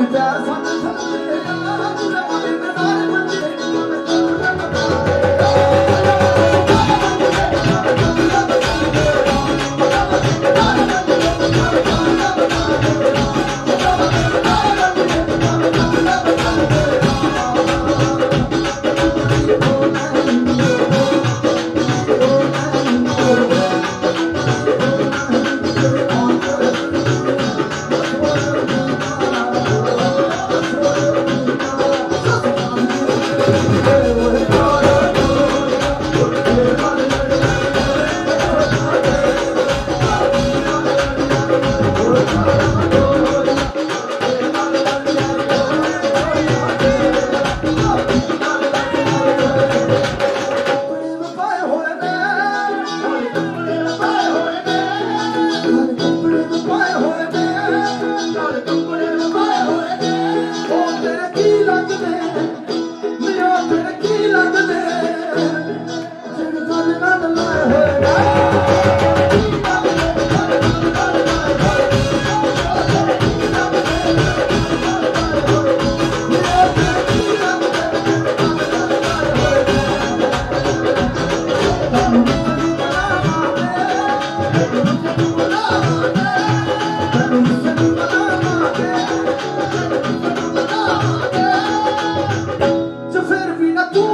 without फिर